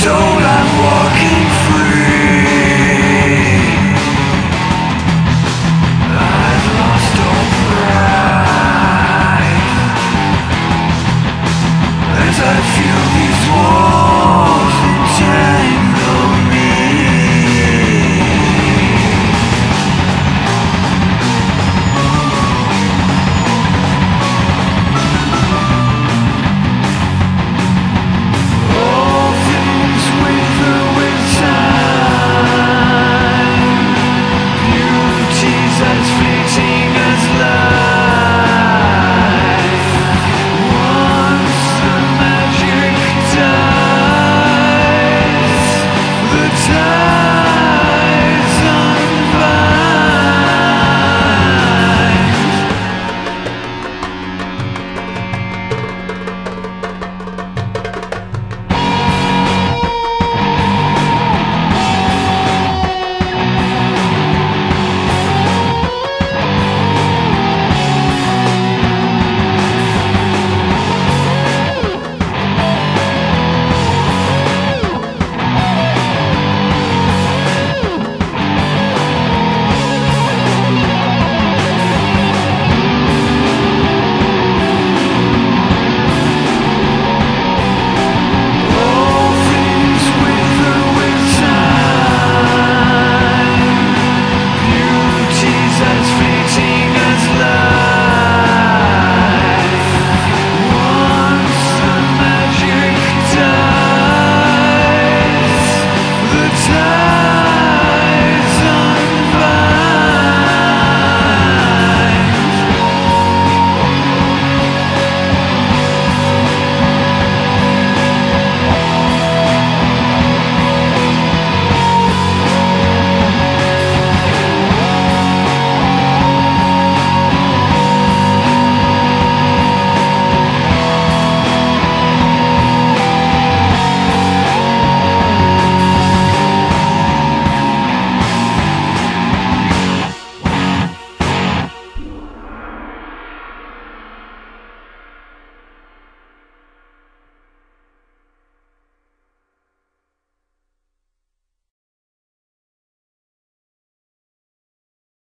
soul.